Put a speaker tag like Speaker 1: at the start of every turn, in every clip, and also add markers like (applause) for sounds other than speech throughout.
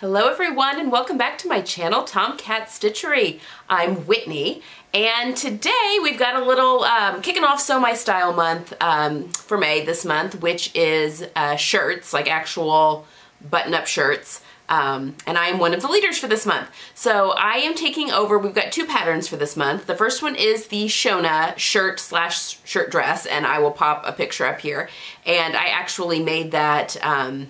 Speaker 1: Hello everyone and welcome back to my channel, TomKat Stitchery. I'm Whitney and today we've got a little um, kicking off Sew My Style month um, for May this month, which is uh, shirts, like actual button-up shirts. Um, and I am one of the leaders for this month. So I am taking over, we've got two patterns for this month. The first one is the Shona shirt slash shirt dress and I will pop a picture up here. And I actually made that, um,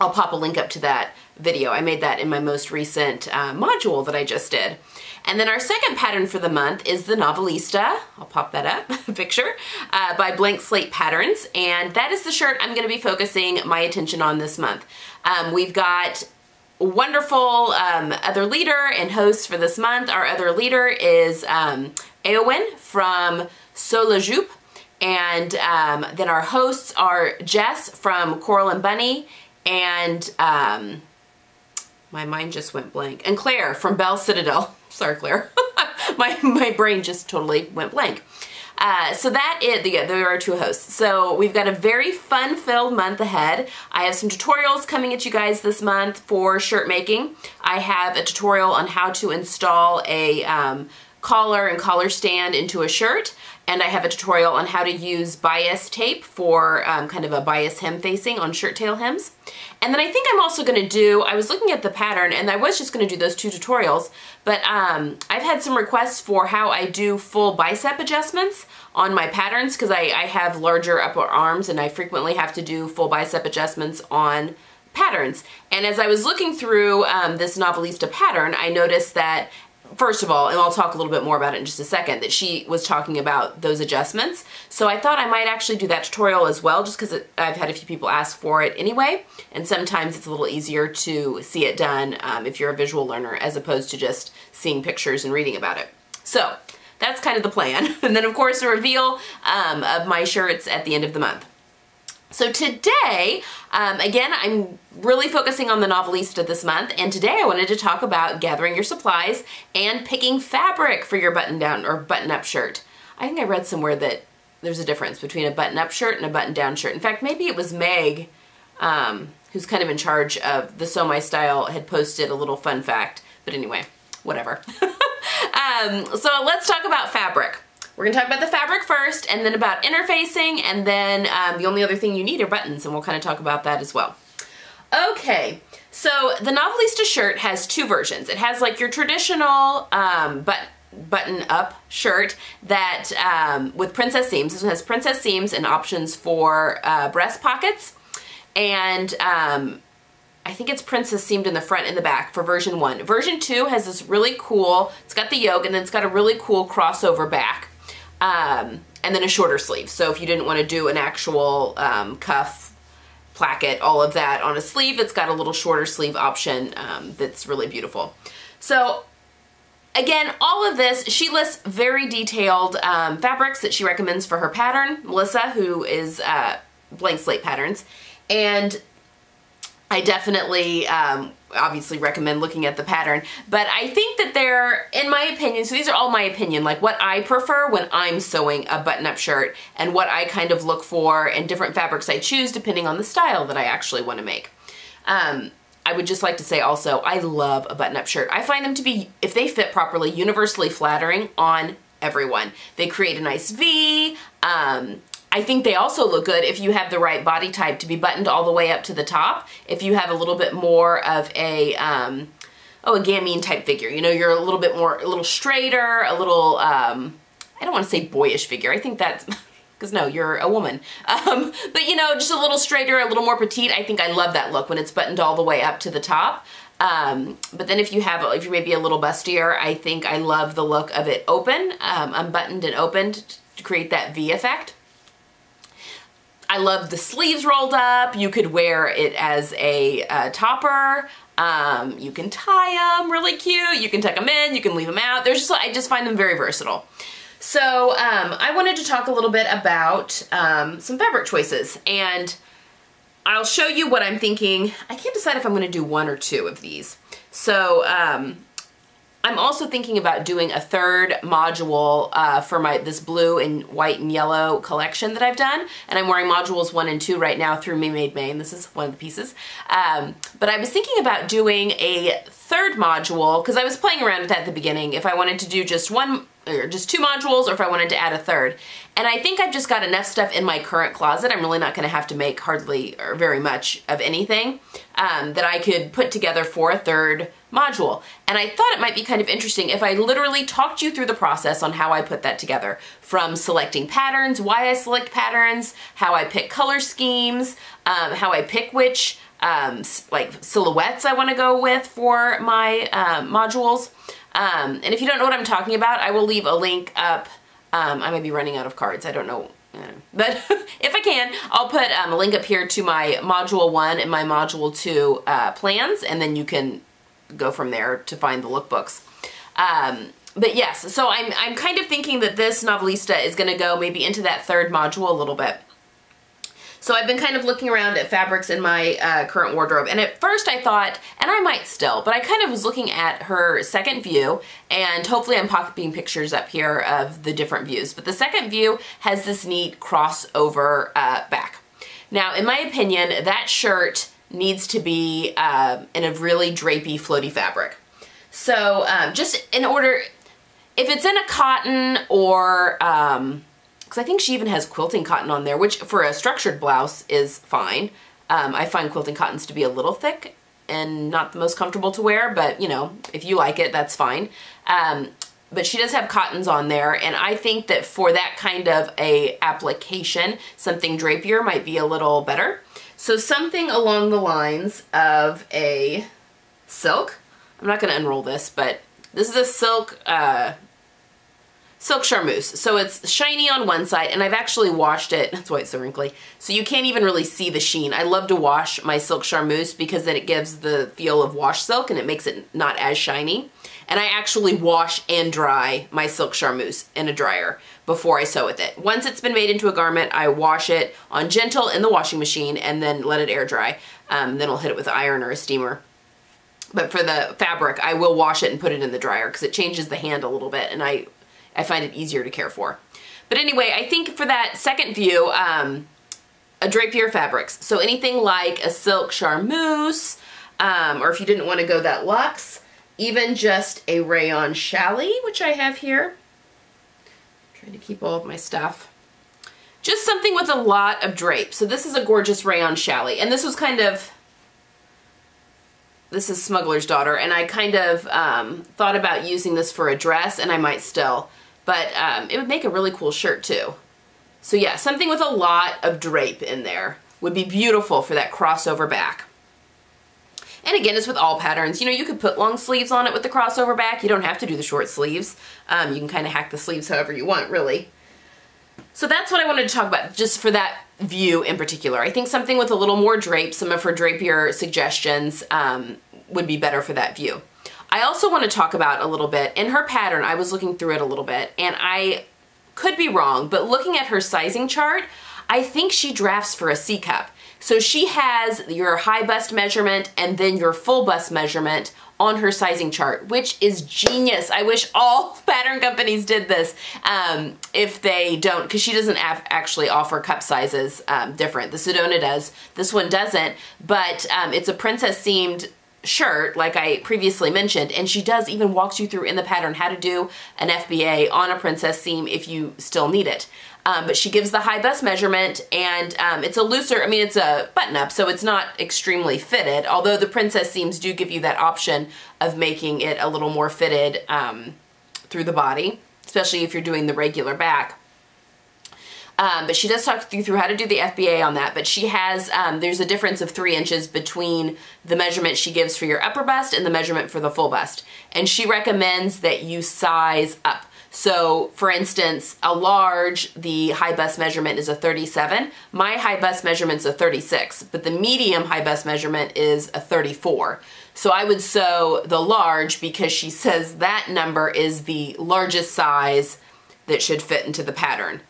Speaker 1: I'll pop a link up to that video. I made that in my most recent uh, module that I just did. And then our second pattern for the month is the Novelista. I'll pop that up, (laughs) picture, uh, by Blank Slate Patterns. And that is the shirt I'm gonna be focusing my attention on this month. Um, we've got wonderful um, other leader and host for this month. Our other leader is um, Eowyn from Sew La Jupe. And um, then our hosts are Jess from Coral and Bunny and um, my mind just went blank. And Claire from Belle Citadel. (laughs) Sorry, Claire. (laughs) my, my brain just totally went blank. Uh, so that is, yeah, there are two hosts. So we've got a very fun-filled month ahead. I have some tutorials coming at you guys this month for shirt making. I have a tutorial on how to install a um, collar and collar stand into a shirt and I have a tutorial on how to use bias tape for um, kind of a bias hem facing on shirt tail hems. And then I think I'm also going to do, I was looking at the pattern and I was just going to do those two tutorials, but um, I've had some requests for how I do full bicep adjustments on my patterns because I, I have larger upper arms and I frequently have to do full bicep adjustments on patterns. And as I was looking through um, this Novelista pattern, I noticed that first of all, and I'll talk a little bit more about it in just a second, that she was talking about those adjustments. So I thought I might actually do that tutorial as well, just because I've had a few people ask for it anyway, and sometimes it's a little easier to see it done um, if you're a visual learner, as opposed to just seeing pictures and reading about it. So that's kind of the plan. (laughs) and then of course a reveal um, of my shirts at the end of the month. So today, um, again, I'm really focusing on the Novelista this month, and today I wanted to talk about gathering your supplies and picking fabric for your button-down or button-up shirt. I think I read somewhere that there's a difference between a button-up shirt and a button-down shirt. In fact, maybe it was Meg, um, who's kind of in charge of the Sew My Style, had posted a little fun fact. But anyway, whatever. (laughs) um, so let's talk about fabric. We're gonna talk about the fabric first and then about interfacing and then um, the only other thing you need are buttons and we'll kind of talk about that as well. Okay, so the Novelista shirt has two versions. It has like your traditional um, but button up shirt that um, with princess seams. This one has princess seams and options for uh, breast pockets and um, I think it's princess seamed in the front and the back for version one. Version two has this really cool, it's got the yoke and then it's got a really cool crossover back um, and then a shorter sleeve. So if you didn't want to do an actual um, cuff, placket, all of that on a sleeve, it's got a little shorter sleeve option um, that's really beautiful. So again, all of this, she lists very detailed um, fabrics that she recommends for her pattern, Melissa, who is uh, Blank Slate Patterns, and I definitely um, obviously recommend looking at the pattern, but I think that they're, in my opinion, so these are all my opinion, like what I prefer when I'm sewing a button-up shirt and what I kind of look for and different fabrics I choose depending on the style that I actually want to make. Um, I would just like to say also, I love a button-up shirt. I find them to be, if they fit properly, universally flattering on everyone. They create a nice V, um, I think they also look good if you have the right body type to be buttoned all the way up to the top. If you have a little bit more of a, um, oh, a gamine type figure. You know, you're a little bit more, a little straighter, a little, um, I don't want to say boyish figure. I think that's, (laughs) because no, you're a woman. (laughs) Um, but you know, just a little straighter, a little more petite. I think I love that look when it's buttoned all the way up to the top. Um, but then if you have, if you're maybe a little bustier, I think I love the look of it open, um, unbuttoned and opened to create that V effect. I love the sleeves rolled up. You could wear it as a uh, topper. Um, you can tie them really cute. You can tuck them in. You can leave them out. There's just, I just find them very versatile. So um, I wanted to talk a little bit about um, some fabric choices and I'll show you what I'm thinking. I can't decide if I'm going to do one or two of these. So um, I'm also thinking about doing a third module uh, for my this blue and white and yellow collection that I've done. And I'm wearing modules one and two right now through Me Made May, and this is one of the pieces. Um, but I was thinking about doing a third module, because I was playing around with that at the beginning, if I wanted to do just one or just two modules or if I wanted to add a third. And I think I've just got enough stuff in my current closet, I'm really not gonna have to make hardly or very much of anything, um, that I could put together for a third module. And I thought it might be kind of interesting if I literally talked you through the process on how I put that together. From selecting patterns, why I select patterns, how I pick color schemes, um, how I pick which um, like silhouettes I wanna go with for my um, modules. Um, and if you don't know what I'm talking about, I will leave a link up. Um, I might be running out of cards. I don't know. But (laughs) if I can, I'll put um, a link up here to my Module 1 and my Module 2 uh, plans, and then you can go from there to find the lookbooks. Um, but yes, so I'm, I'm kind of thinking that this Novelista is going to go maybe into that third module a little bit. So I've been kind of looking around at fabrics in my uh, current wardrobe and at first I thought, and I might still, but I kind of was looking at her second view and hopefully I'm popping pictures up here of the different views. But the second view has this neat crossover uh, back. Now in my opinion, that shirt needs to be uh, in a really drapey floaty fabric. So um, just in order, if it's in a cotton or um, because I think she even has quilting cotton on there, which for a structured blouse is fine. Um, I find quilting cottons to be a little thick and not the most comfortable to wear, but you know, if you like it, that's fine. Um, but she does have cottons on there, and I think that for that kind of a application, something drapier might be a little better. So something along the lines of a silk. I'm not going to unroll this, but this is a silk uh, Silk Charmeuse. So it's shiny on one side, and I've actually washed it. That's (laughs) why it's so wrinkly. So you can't even really see the sheen. I love to wash my Silk Charmeuse because then it gives the feel of wash silk and it makes it not as shiny. And I actually wash and dry my Silk Charmeuse in a dryer before I sew with it. Once it's been made into a garment, I wash it on gentle in the washing machine and then let it air dry. Um, then I'll hit it with an iron or a steamer. But for the fabric, I will wash it and put it in the dryer because it changes the hand a little bit and I I find it easier to care for. But anyway, I think for that second view, um, a drapier fabrics. So anything like a silk charmeuse, um, or if you didn't want to go that luxe, even just a rayon challis, which I have here. trying to keep all of my stuff. Just something with a lot of drape. So this is a gorgeous rayon challis. And this was kind of, this is Smuggler's Daughter. And I kind of um, thought about using this for a dress, and I might still but um, it would make a really cool shirt too. So yeah, something with a lot of drape in there would be beautiful for that crossover back. And again, it's with all patterns. You know, you could put long sleeves on it with the crossover back. You don't have to do the short sleeves. Um, you can kind of hack the sleeves however you want, really. So that's what I wanted to talk about, just for that view in particular. I think something with a little more drape, some of her drapier suggestions um, would be better for that view. I also want to talk about a little bit, in her pattern, I was looking through it a little bit, and I could be wrong, but looking at her sizing chart, I think she drafts for a C cup. So she has your high bust measurement and then your full bust measurement on her sizing chart, which is genius. I wish all (laughs) pattern companies did this um, if they don't, because she doesn't actually offer cup sizes um, different. The Sedona does. This one doesn't, but um, it's a princess seamed shirt, like I previously mentioned, and she does even walks you through in the pattern how to do an FBA on a princess seam if you still need it. Um, but she gives the high bust measurement and um, it's a looser, I mean it's a button up so it's not extremely fitted although the princess seams do give you that option of making it a little more fitted um, through the body especially if you're doing the regular back. Um, but she does talk you through how to do the FBA on that. But she has, um, there's a difference of three inches between the measurement she gives for your upper bust and the measurement for the full bust. And she recommends that you size up. So for instance, a large, the high bust measurement is a 37. My high bust measurement is a 36, but the medium high bust measurement is a 34. So I would sew the large because she says that number is the largest size that should fit into the pattern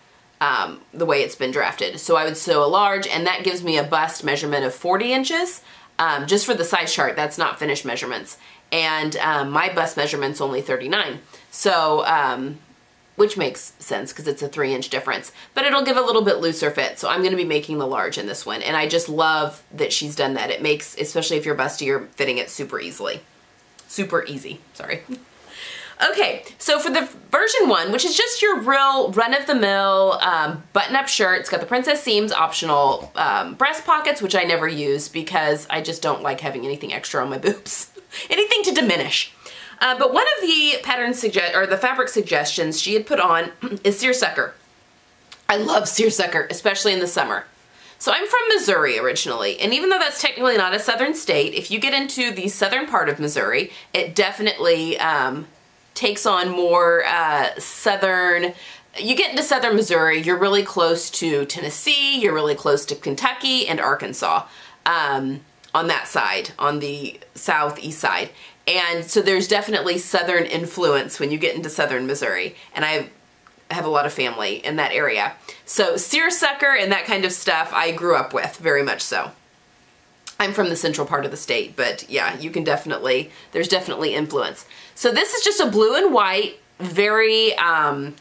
Speaker 1: um, the way it's been drafted. So I would sew a large and that gives me a bust measurement of 40 inches. um, just for the size chart. That's not finished measurements. And um, my bust measurement's only 39. So, um, which makes sense because it's a three inch difference, but it'll give a little bit looser fit. So I'm gonna be making the large in this one. And I just love that she's done that. It makes, especially if you're busty, you're fitting it super easily. Super easy, sorry. (laughs) Okay, so for the version one, which is just your real run-of-the-mill um, button-up shirt, it's got the princess seams, optional um, breast pockets, which I never use because I just don't like having anything extra on my (laughs) boobs. anything to diminish. Uh, but one of the pattern suggest or the fabric suggestions she had put on (clears throat) is seersucker. I love seersucker, especially in the summer. So I'm from Missouri originally, and even though that's technically not a southern state, if you get into the southern part of Missouri, it definitely um, takes on more uh, southern, you get into southern Missouri, you're really close to Tennessee, you're really close to Kentucky and Arkansas um, on that side, on the southeast side. And so there's definitely southern influence when you get into southern Missouri. And I have a lot of family in that area. So seersucker and that kind of stuff I grew up with, very much so. I'm from the central part of the state, but yeah, you can definitely, there's definitely influence. So this is just a blue and white, very um,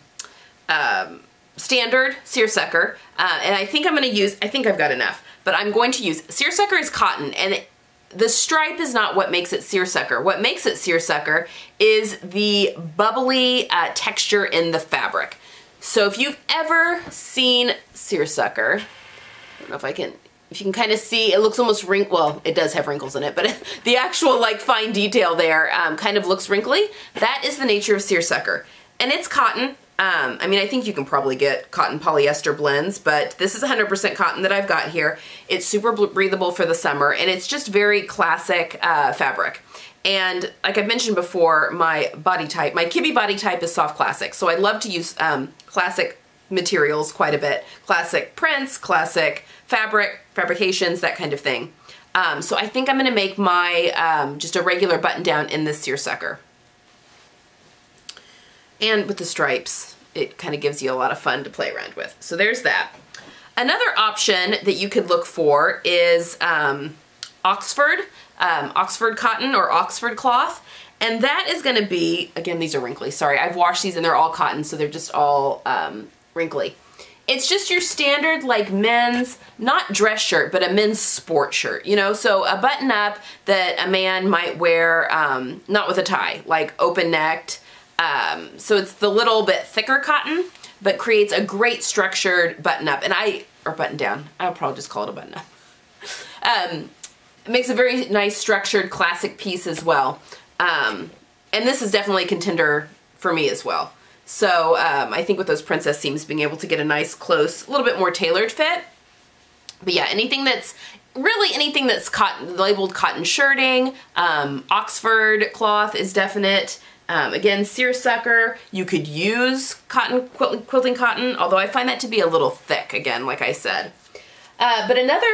Speaker 1: um, standard seersucker. Uh, and I think I'm gonna use, I think I've got enough, but I'm going to use, seersucker is cotton and it, the stripe is not what makes it seersucker. What makes it seersucker is the bubbly uh, texture in the fabric. So if you've ever seen seersucker, I don't know if I can, if you can kind of see, it looks almost wrinkled, well, it does have wrinkles in it, but (laughs) the actual like fine detail there um, kind of looks wrinkly. That is the nature of seersucker. And it's cotton, um, I mean, I think you can probably get cotton polyester blends, but this is 100% cotton that I've got here. It's super breathable for the summer, and it's just very classic uh, fabric. And like I've mentioned before, my body type, my Kibbe body type is soft classic. So I love to use um, classic materials quite a bit. Classic prints, classic fabric, fabrications, that kind of thing. Um, so I think I'm gonna make my, um, just a regular button down in this seersucker. And with the stripes, it kind of gives you a lot of fun to play around with. So there's that. Another option that you could look for is um, Oxford, um, Oxford cotton or Oxford cloth. And that is gonna be, again, these are wrinkly, sorry. I've washed these and they're all cotton, so they're just all um, wrinkly. It's just your standard like men's, not dress shirt, but a men's sport shirt, you know? So a button up that a man might wear, um, not with a tie, like open necked, um, so it's the little bit thicker cotton, but creates a great structured button up. And I, or button down, I'll probably just call it a button up. (laughs) Um, it makes a very nice structured classic piece as well. Um, and this is definitely a contender for me as well. So um, I think with those princess seams, being able to get a nice close, a little bit more tailored fit. But yeah, anything that's really anything that's cotton labeled cotton shirting, um, Oxford cloth is definite. Um, again, seersucker, you could use cotton quilting cotton, although I find that to be a little thick, again, like I said. Uh, but another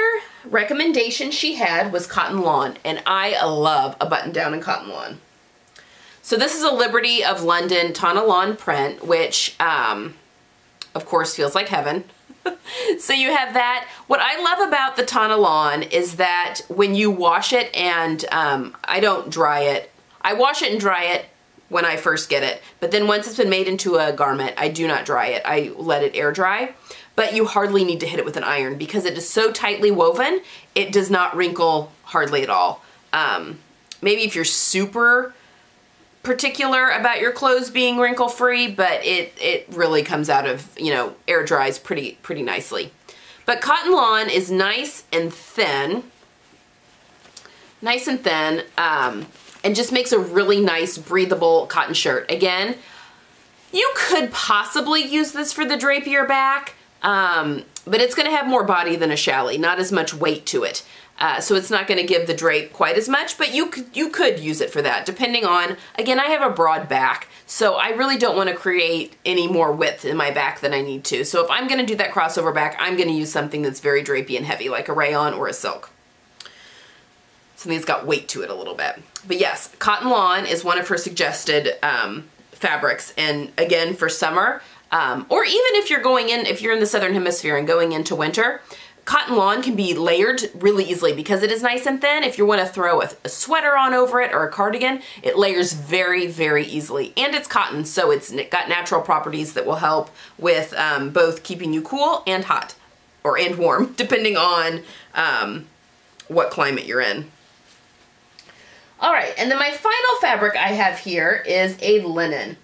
Speaker 1: recommendation she had was cotton lawn, and I love a button down in cotton lawn. So this is a Liberty of London Tana Lawn print, which um, of course feels like heaven. (laughs) so you have that. What I love about the Tana Lawn is that when you wash it and um, I don't dry it, I wash it and dry it when I first get it. But then once it's been made into a garment, I do not dry it. I let it air dry. But you hardly need to hit it with an iron because it is so tightly woven, it does not wrinkle hardly at all. Um, maybe if you're super particular about your clothes being wrinkle free, but it, it really comes out of, you know, air dries pretty, pretty nicely. But cotton lawn is nice and thin. Nice and thin. Um, and just makes a really nice breathable cotton shirt. Again, you could possibly use this for the drapier back, um, but it's gonna have more body than a challis, not as much weight to it. Uh, so it's not gonna give the drape quite as much, but you could, you could use it for that, depending on, again, I have a broad back, so I really don't wanna create any more width in my back than I need to. So if I'm gonna do that crossover back, I'm gonna use something that's very drapey and heavy, like a rayon or a silk something that's got weight to it a little bit. But yes, cotton lawn is one of her suggested um, fabrics. And again, for summer, um, or even if you're going in, if you're in the Southern Hemisphere and going into winter, cotton lawn can be layered really easily because it is nice and thin. If you want to throw a, a, sweater on over it or a cardigan, it layers very, very easily. And it's cotton, so it's got natural properties that will help with um, both keeping you cool and hot, or and warm, (laughs) depending on um, what climate you're in. All right, and then my final fabric I have here is a linen.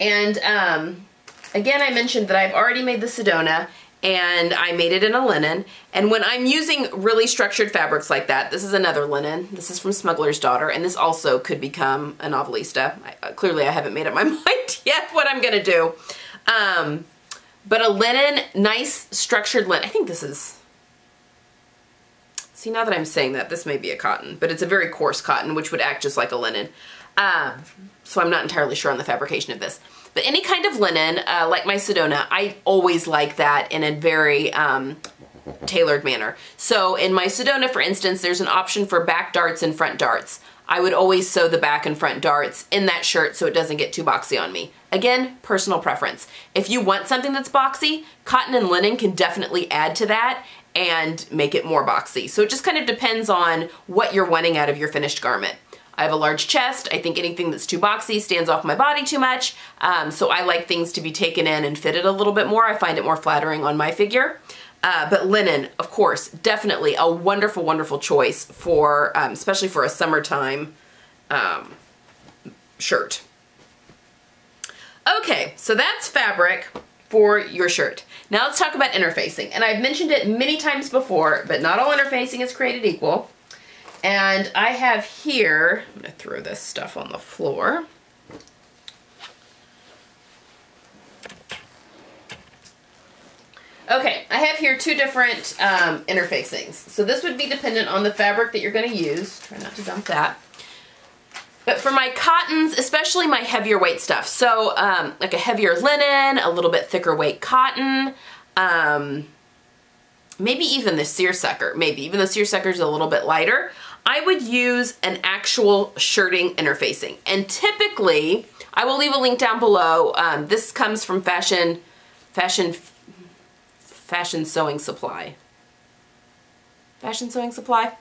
Speaker 1: And um, again, I mentioned that I've already made the Sedona and I made it in a linen. And when I'm using really structured fabrics like that, this is another linen. This is from Smuggler's Daughter, and this also could become a novelista. I, uh, clearly, I haven't made up my (laughs) mind yet what I'm gonna do. Um, but a linen, nice structured linen. I think this is, see now that I'm saying that, this may be a cotton, but it's a very coarse cotton, which would act just like a linen. Uh, so I'm not entirely sure on the fabrication of this. But any kind of linen, uh, like my Sedona, I always like that in a very um, tailored manner. So in my Sedona, for instance, there's an option for back darts and front darts. I would always sew the back and front darts in that shirt so it doesn't get too boxy on me. Again, personal preference. If you want something that's boxy, cotton and linen can definitely add to that and make it more boxy. So it just kind of depends on what you're wanting out of your finished garment. I have a large chest. I think anything that's too boxy stands off my body too much. Um, so I like things to be taken in and fitted a little bit more. I find it more flattering on my figure. Uh, but linen, of course, definitely a wonderful, wonderful choice for, um, especially for a summertime um, shirt. Okay, so that's fabric for your shirt. Now let's talk about interfacing. And I've mentioned it many times before, but not all interfacing is created equal. And I have here, I'm gonna throw this stuff on the floor. Okay, I have here two different um, interfacings. So this would be dependent on the fabric that you're gonna use. Try not to dump that. But for my cottons, especially my heavier weight stuff, so um, like a heavier linen, a little bit thicker weight cotton, um, maybe even the seersucker, maybe even the seersucker is a little bit lighter. I would use an actual shirting interfacing. And typically, I will leave a link down below. Um, this comes from Fashion, Fashion, Fashion Sewing Supply. Fashion Sewing Supply?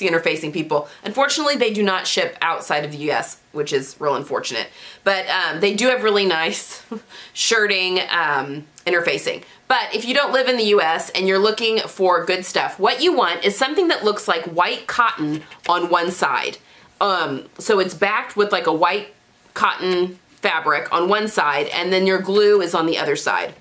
Speaker 1: The interfacing people. Unfortunately, they do not ship outside of the US, which is real unfortunate. But um, they do have really nice (laughs) shirting um, interfacing. But if you don't live in the US and you're looking for good stuff, what you want is something that looks like white cotton on one side. Um, so it's backed with like a white cotton fabric on one side and then your glue is on the other side.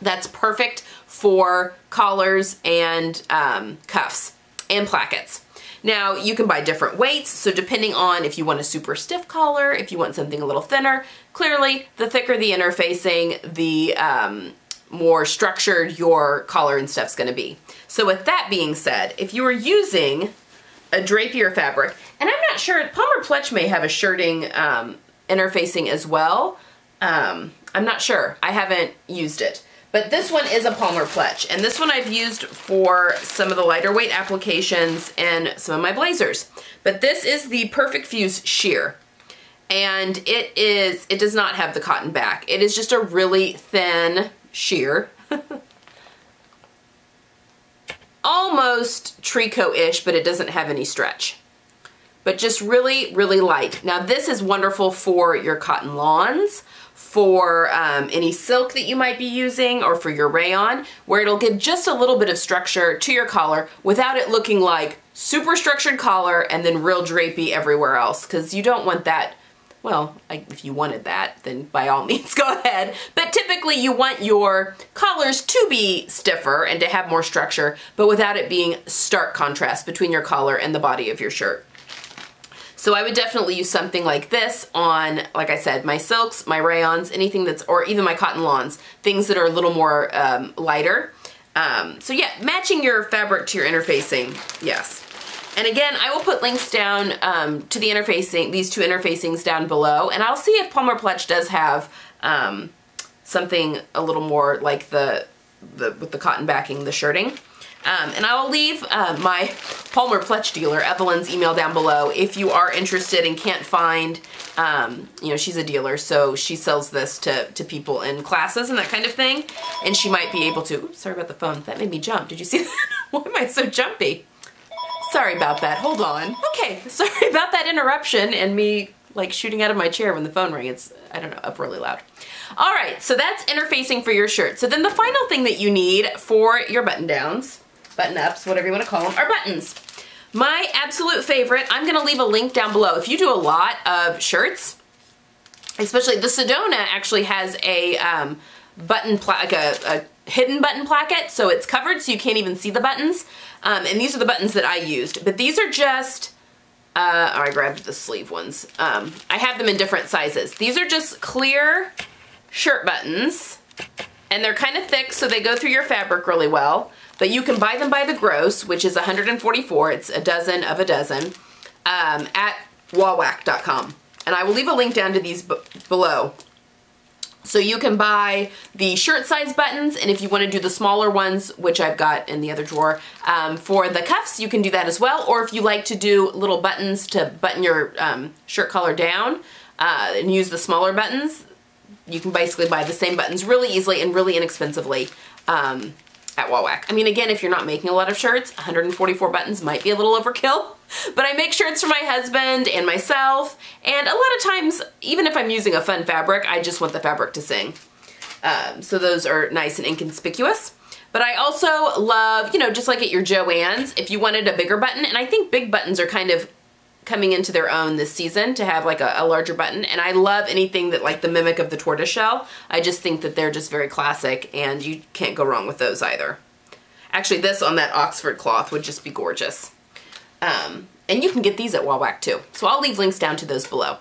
Speaker 1: That's perfect for collars and um, cuffs and plackets. Now you can buy different weights, so depending on if you want a super stiff collar, if you want something a little thinner, clearly the thicker the interfacing, the um, more structured your collar and stuff's gonna be. So with that being said, if you are using a drapier fabric, and I'm not sure, Palmer Pletsch may have a shirting um, interfacing as well. Um, I'm not sure, I haven't used it. But this one is a Palmer Pletsch, and this one I've used for some of the lighter weight applications and some of my blazers. But this is the Perfect Fuse Sheer and it is it does not have the cotton back it is just a really thin sheer. (laughs) Almost tricot-ish, but it doesn't have any stretch. But just really, really light. Now this is wonderful for your cotton lawns, for um, any silk that you might be using, or for your rayon, where it'll give just a little bit of structure to your collar without it looking like super structured collar and then real drapey everywhere else, because you don't want that well, I, if you wanted that, then by all (laughs) means go ahead. But typically you want your collars to be stiffer and to have more structure, but without it being stark contrast between your collar and the body of your shirt. So I would definitely use something like this on, like I said, my silks, my rayons, anything that's, or even my cotton lawns, things that are a little more um, lighter. Um, so yeah, matching your fabric to your interfacing, yes. And again, I will put links down um, to the interfacing, these two interfacings down below, and I'll see if Palmer Pletsch does have um, something a little more like the, the with the cotton backing, the shirting. Um, and I will leave uh, my Palmer Pletsch dealer, Evelyn's email down below if you are interested and can't find, um, you know, she's a dealer, so she sells this to, to people in classes and that kind of thing. And she might be able to, oops, sorry about the phone, that made me jump. Did you see that? (laughs) Why am I so jumpy? Sorry about that, hold on. Okay, (laughs) sorry about that interruption and me like shooting out of my chair when the phone rang. It's, I don't know, up really loud. All right, so that's interfacing for your shirt. So then the final thing that you need for your button downs, button ups, whatever you wanna call them, are buttons. My absolute favorite, I'm gonna leave a link down below. If you do a lot of shirts, especially the Sedona actually has a um, button, like a, a, hidden button placket, so it's covered so you can't even see the buttons. Um, and these are the buttons that I used, but these are just, uh, oh, I grabbed the sleeve ones. Um, I have them in different sizes. These are just clear shirt buttons, and they're kind of thick, so they go through your fabric really well. But you can buy them by the gross, which is 144. It's a dozen of a dozen um, at wawak.com. And I will leave a link down to these below. So you can buy the shirt size buttons, and if you want to do the smaller ones, which I've got in the other drawer, um, for the cuffs, you can do that as well. Or if you like to do little buttons to button your um, shirt collar down uh, and use the smaller buttons, you can basically buy the same buttons really easily and really inexpensively. Um, at Wawak. I mean, again, if you're not making a lot of shirts, 144 buttons might be a little overkill, (laughs) but I make shirts for my husband and myself, and a lot of times, even if I'm using a fun fabric, I just want the fabric to sing. Um, so those are nice and inconspicuous. But I also love, you know, just like at your Joann's, if you wanted a bigger button, and I think big buttons are kind of coming into their own this season to have like a, a, larger button and I love anything that like the mimic of the tortoiseshell. I just think that they're just very classic and you can't go wrong with those either. Actually this on that Oxford cloth would just be gorgeous. Um, and you can get these at Wawak too. So I'll leave links down to those below.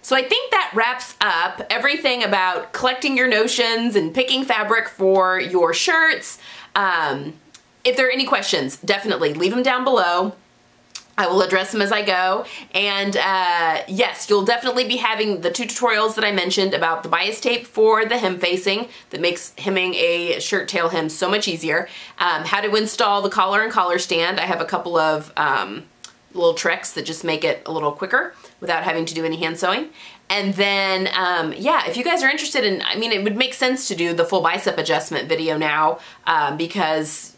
Speaker 1: So I think that wraps up everything about collecting your notions and picking fabric for your shirts. Um, if there are any questions, definitely leave them down below. I will address them as I go. And uh, yes, you'll definitely be having the two tutorials that I mentioned about the bias tape for the hem facing that makes hemming a shirt tail hem so much easier. Um, how to install the collar and collar stand. I have a couple of um, little tricks that just make it a little quicker without having to do any hand sewing. And then, um, yeah, if you guys are interested in, I mean, it would make sense to do the full bicep adjustment video now um, because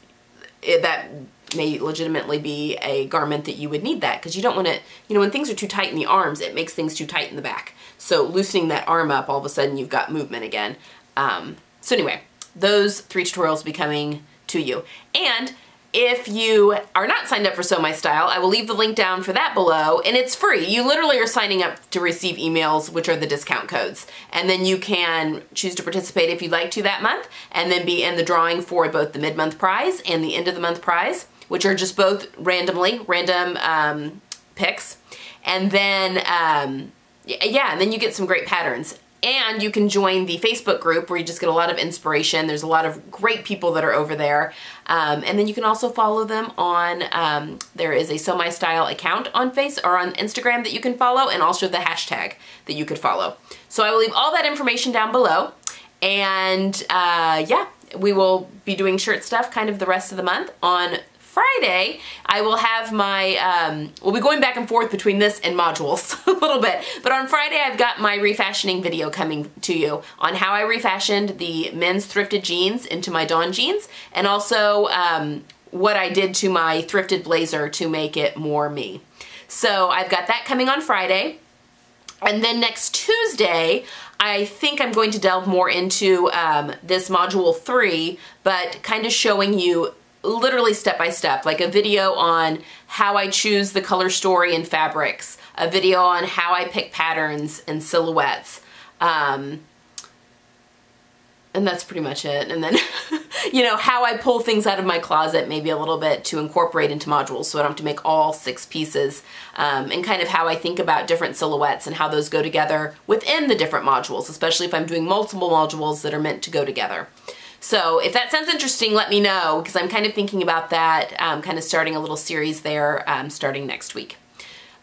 Speaker 1: it, that may legitimately be a garment that you would need that because you don't want to, you know, when things are too tight in the arms, it makes things too tight in the back. So loosening that arm up, all of a sudden you've got movement again. Um, so anyway, those three tutorials will be coming to you. And if you are not signed up for Sew My Style, I will leave the link down for that below, and it's free. You literally are signing up to receive emails, which are the discount codes. And then you can choose to participate if you'd like to that month, and then be in the drawing for both the mid-month prize and the end-of-the-month prize which are just both randomly, random um, picks. And then, um, yeah, and then you get some great patterns. And you can join the Facebook group where you just get a lot of inspiration. There's a lot of great people that are over there. Um, and then you can also follow them on, um, there is a Sew My Style account on Face or on Instagram that you can follow and also the hashtag that you could follow. So I will leave all that information down below. And uh, yeah, we will be doing shirt stuff kind of the rest of the month on Friday, I will have my, um, we'll be going back and forth between this and modules (laughs) a little bit. But on Friday, I've got my refashioning video coming to you on how I refashioned the men's thrifted jeans into my Dawn jeans and also um, what I did to my thrifted blazer to make it more me. So I've got that coming on Friday. And then next Tuesday, I think I'm going to delve more into um, this module three, but kind of showing you literally step by step, like a video on how I choose the color story in fabrics, a video on how I pick patterns and silhouettes. Um, and that's pretty much it. And then, (laughs) you know, how I pull things out of my closet maybe a little bit to incorporate into modules so I don't have to make all six pieces um, and kind of how I think about different silhouettes and how those go together within the different modules, especially if I'm doing multiple modules that are meant to go together. So if that sounds interesting, let me know because I'm kind of thinking about that, um, kind of starting a little series there um, starting next week.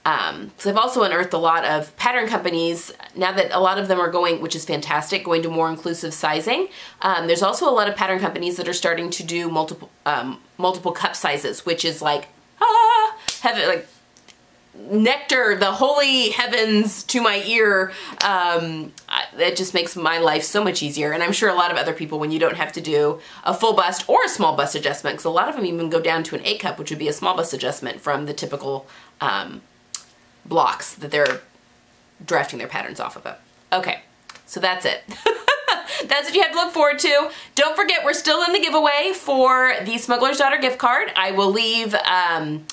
Speaker 1: Um, so I've also unearthed a lot of pattern companies now that a lot of them are going, which is fantastic, going to more inclusive sizing. Um, there's also a lot of pattern companies that are starting to do multiple um, multiple cup sizes, which is like ah, heaven, like nectar, the holy heavens to my ear. It just makes my life so much easier. And I'm sure a lot of other people when you don't have to do a full bust or a small bust adjustment, because a lot of them even go down to an A cup, which would be a small bust adjustment from the typical um, blocks that they're drafting their patterns off of. Okay, so that's it. (laughs) that's what you have to look forward to. Don't forget, we're still in the giveaway for the Smuggler's Daughter gift card. I will leave, um,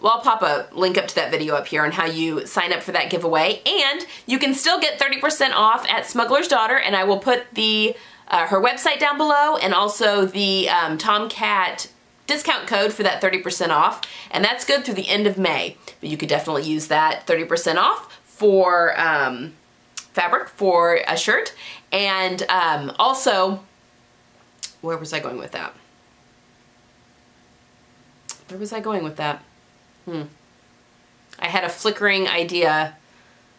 Speaker 1: well, I'll pop a link up to that video up here on how you sign up for that giveaway. And you can still get 30% off at Smuggler's Daughter, and I will put the uh, her website down below and also the um, TomKat discount code for that 30% off. And that's good through the end of May. But you could definitely use that 30% off for um, fabric for a shirt. And um, also, where was I going with that? Where was I going with that? Hmm. I had a flickering idea.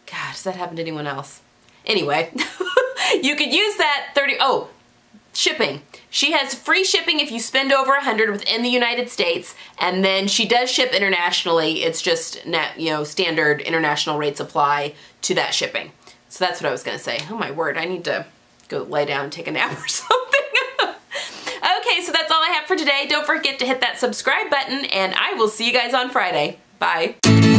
Speaker 1: God, does that happen to anyone else? Anyway, (laughs) you could use that 30, oh, shipping. She has free shipping if you spend over 100 within the United States, and then she does ship internationally. It's just, net, you know, standard international rates apply to that shipping. So that's what I was gonna say. Oh my word, I need to go lay down and take a nap (laughs) or something. All I have for today. Don't forget to hit that subscribe button, and I will see you guys on Friday. Bye.